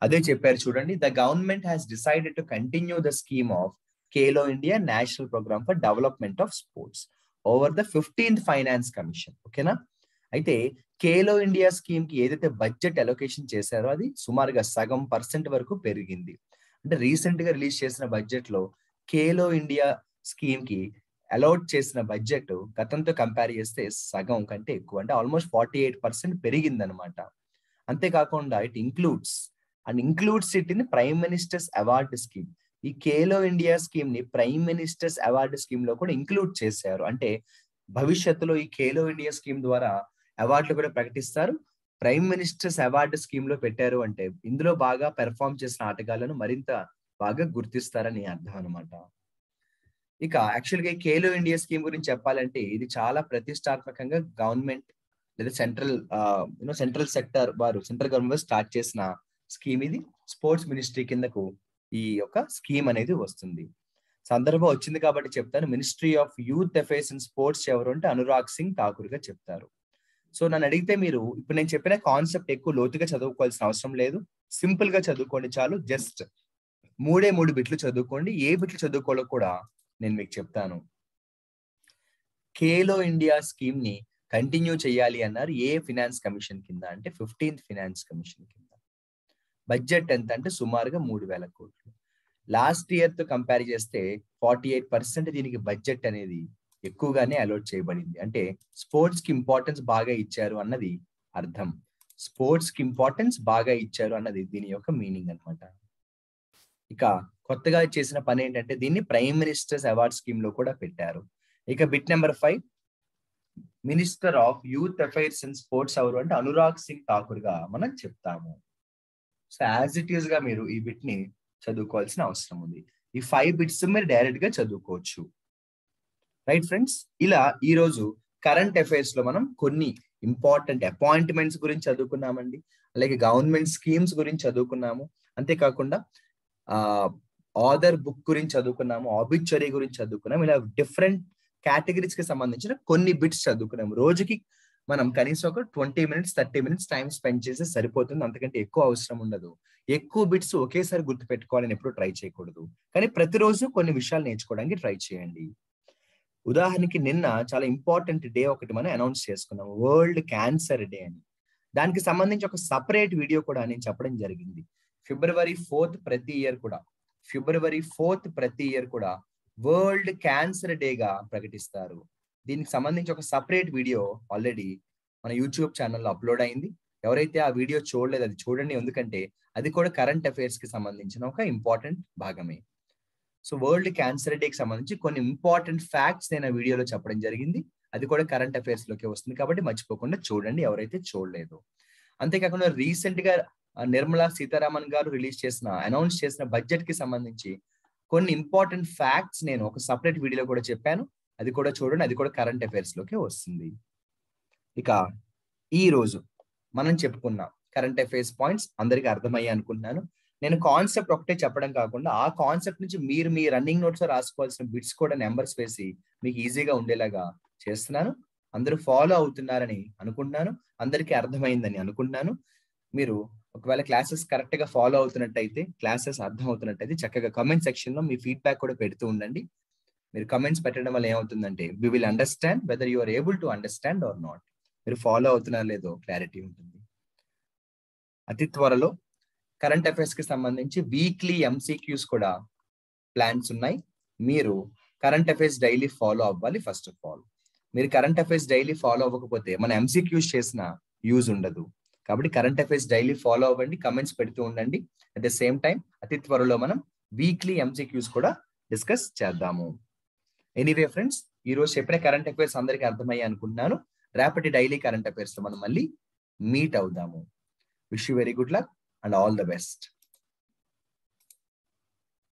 అదే చెప్పారు చూడండి the government has decided to continue the scheme of Khelo India national programme for development of sports over the fifteenth finance commission. ఓకేనా? అయితే కేలో ఇండియా స్కీమ్కి ఏదైతే బడ్జెట్ అలొకేషన్ చేశారో అది సుమారుగా సగం పర్సెంట్ వరకు పెరిగింది. అంటే రీసెంట్గా రిలీజ్ చేసిన బడ్జెట్లో కేలో ఇండియా స్కీమ్కి అలౌట్ చేసిన బడ్జెట్ గతంతో కంపేర్ చేస్తే సగం కంటే ఎక్కువ అంటే ఆల్మోస్ట్ ఫార్టీ ఎయిట్ పర్సెంట్ పెరిగింది అనమాట అంతేకాకుండా it includes and includes it in prime minister's award scheme. ఈ కేలో ఇండియా స్కీమ్ని ప్రైమ్ మినిస్టర్స్ అవార్డు స్కీమ్లో కూడా ఇంక్లూడ్ చేశారు. అంటే భవిష్యత్తులో ఈ ఖేలో ఇండియా స్కీమ్ ద్వారా అవార్డులు కూడా ప్రకటిస్తారు. ప్రైమ్ మినిస్టర్స్ అవార్డు స్కీమ్లో పెట్టారు అంటే ఇందులో బాగా పెర్ఫామ్ చేసిన ఆటగాళ్ళను మరింత బాగా గుర్తిస్తారని అర్థం అనమాట ఇక యాక్చువల్గా ఖేలో ఇండియా స్కీమ్ గురించి చెప్పాలంటే ఇది చాలా ప్రతిష్టాత్మకంగా గవర్నమెంట్ లేదా central you know central sector వారు సెంట్రల్ గవర్నమెంట్ స్టార్ట్ చేసిన స్కీమ్ ఇది. స్పోర్ట్స్ మినిస్ట్రీ కిందకు ఈ యొక్క స్కీమ్ అనేది వస్తుంది. సందర్భం వచ్చింది కాబట్టి చెప్తాను. Ministry of youth affairs and sports ఎవరు అంటే అనురాగ్ సింగ్ ఠాకూర్గా చెప్తారు. సో నన్ను అడిగితే మీరు ఇప్పుడు నేను చెప్పిన కాన్సెప్ట్ ఎక్కువ లోతుగా చదువుకోవాల్సిన అవసరం లేదు. సింపుల్గా చదువుకోండి చాలు. జస్ట్ మూడే మూడు బిట్లు చదువుకోండి. ఏ బిట్లు చదువుకోవాలో కూడా నేను మీకు చెప్తాను. ఖేలో ఇండియా స్కీమ్ని కంటిన్యూ చేయాలి అన్నారు. ఏ ఫినాన్స్ కమిషన్ కింద అంటే ఫిఫ్టీన్త్ ఫినాన్స్ కమిషన్ కింద. బడ్జెట్ ఎంత అంటే సుమారుగా మూడు వేల కోట్లు. లాస్ట్ ఇయర్తో కంపేర్ చేస్తే ఫార్టీ ఎయిట్ పర్సెంట్ దీనికి బడ్జెట్ అనేది ఎక్కువగానే అలౌట్ చేయబడింది. అంటే స్పోర్ట్స్కి ఇంపార్టెన్స్ బాగా ఇచ్చారు అన్నది అర్థం. స్పోర్ట్స్కి ఇంపార్టెన్స్ బాగా ఇచ్చారు అన్నది దీని యొక్క మీనింగ్ అనమాట ఇక కొత్తగా చేసిన పని ఏంటంటే దీన్ని ప్రైమ్ మినిస్టర్స్ అవార్డ్ స్కీమ్లో కూడా పెట్టారు. ఇక bit number five minister of youth affairs and sports ఎవరు అంటే అనురాగ్ సింగ్ ఠాకూర్గా మనం చెప్తాము. సో యాజ్ ఇట్ ఈస్గా మీరు ఈ బిట్ని చదువుకోవాల్సిన అవసరం ఉంది. ఈ ఫైవ్ బిట్స్ మీరు డైరెక్ట్గా చదువుకోవచ్చు. రైట్ ఫ్రెండ్స్ ఇలా ఈ రోజు కరెంట్ అఫైర్స్లో మనం కొన్ని ఇంపార్టెంట్ అపాయింట్మెంట్స్ గురించి చదువుకున్నామండి. అలాగే గవర్నమెంట్ స్కీమ్స్ గురించి చదువుకున్నాము. అంతేకాకుండా ఆ ఆదర్ బుక్ గురించి చదువుకున్నాము. ఆబిచరీ గురించి చదువుకున్నాము. ఇలా డిఫరెంట్ కేటగిరీస్కి సంబంధించిన కొన్ని బిట్స్ చదువుకున్నాం రోజుకి మనం కనీసం ఒక twenty minutes thirty minutes time spend చేస్తే సరిపోతుంది. అంతకంటే ఎక్కువ అవసరం ఉండదు. ఎక్కువ బిట్స్ ఒకేసారి గుర్తు పెట్టుకోవాలని ఎప్పుడు ట్రై చేయకూడదు. కానీ ప్రతిరోజు కొన్ని విషయాలు నేర్చుకోవడానికి ట్రై చేయండి. ఉదాహరణకి నిన్న చాలా ఇంపార్టెంట్ డే ఒకటి మనం అనౌన్స్ చేసుకున్నాం వరల్డ్ క్యాన్సర్ డే అని. దానికి సంబంధించి ఒక సపరేట్ వీడియో కూడా నేను చెప్పడం జరిగింది. ఫిబ్రవరి ఫోర్త్ ప్రతి ఇయర్ కూడా. ఫిబ్రవరి ఫోర్త్ ప్రతి ఇయర్ కూడా వరల్డ్ క్యాన్సర్ డేగా ప్రకటిస్తారు. దీనికి సంబంధించి ఒక సపరేట్ వీడియో ఆల్రెడీ మన యూట్యూబ్ ఛానల్లో అప్లోడ్ అయింది. ఎవరైతే ఆ వీడియో చూడలేదు అది చూడండి. ఎందుకంటే అది కూడా కరెంట్ అఫైర్స్కి సంబంధించిన ఒక ఇంపార్టెంట్ భాగమే. సో వరల్డ్ క్యాన్సర్ డేకి సంబంధించి కొన్ని ఇంపార్టెంట్ ఫ్యాక్ట్స్ నేను ఆ వీడియోలో చెప్పడం జరిగింది. అది కూడా కరెంట్ అఫైర్స్లోకి వస్తుంది కాబట్టి మర్చిపోకుండా చూడండి. ఎవరైతే చూడలేదు. అంతేకాకుండా రీసెంట్గా నిర్మలా సీతారామన్ గారు రిలీజ్ చేసిన అనౌన్స్ చేసిన బడ్జెట్కి సంబంధించి కొన్ని ఇంపార్టెంట్ ఫ్యాక్ట్స్ నేను ఒక సపరేట్ వీడియోలో కూడా చెప్పాను. అది కూడా చూడండి అది కూడా కరెంట్ అఫైర్స్ లోకే వస్తుంది. ఇక ఈ రోజు మనం చెప్పుకున్నాం కరెంట్ అఫైర్స్ పాయింట్స్ అందరికీ అర్థమయ్యాయి అనుకుంటున్నాను. నేను కాన్సెప్ట్ ఒకటే చెప్పడం కాకుండా ఆ కాన్సెప్ట్ నుంచి మీరు మీ రన్నింగ్ నోట్స్ రాసుకోవాల్సిన బిట్స్ కూడా నెంబర్స్ వేసి మీకు ఈజీగా ఉండేలాగా చేస్తున్నాను. అందరూ ఫాలో అవుతున్నారని అనుకుంటున్నాను. అందరికీ అర్థమైందని అనుకుంటున్నాను. మీరు ఒకవేళ క్లాసెస్ కరెక్ట్గా ఫాలో అవుతున్నట్టయితే క్లాసెస్ అర్థం అవుతున్నట్టయితే చక్కగా కమెంట్ సెక్షన్లో మీ ఫీడ్బ్యాక్ కూడా పెడుతూ ఉండండి. మీరు కమెంట్స్ పెట్టడం వల్ల ఏమవుతుందంటే we will understand whether you are able to understand or not మీరు ఫాలో అవుతున్నారో లేదో క్లారిటీ ఉంటుంది. అతి త్వరలో కరెంట్ అఫైర్స్కి సంబంధించి వీక్లీ ఎంసీక్యూస్ కూడా ప్లాన్స్ ఉన్నాయి. మీరు కరెంట్ అఫైర్స్ డైలీ ఫాలో అవ్వాలి ఫస్ట్ ఆఫ్ ఆల్ మీరు కరెంట్ అఫైర్స్ డైలీ ఫాలో అవ్వకపోతే మన ఎంసీక్యూస్ చేసిన యూజ్ ఉండదు. కాబట్టి కరెంట్ అఫైర్స్ డైలీ ఫాలో అవ్వండి కమెంట్స్ పెడుతూ ఉండండి. అట్ ద సేమ్ టైం అతి త్వరలో మనం వీక్లీ ఎంసీక్యూస్ కూడా డిస్కస్ చేద్దాము. ఎనీవే ఫ్రెండ్స్ ఈ రోజు చెప్పిన కరెంట్ అఫైర్స్ అందరికీ అర్థమయ్యాయి అనుకుంటున్నాను. రేపటి డైలీ కరెంట్ అఫైర్స్లో మనం మళ్ళీ మీట్ అవుదాము. Wish you very good luck and all the best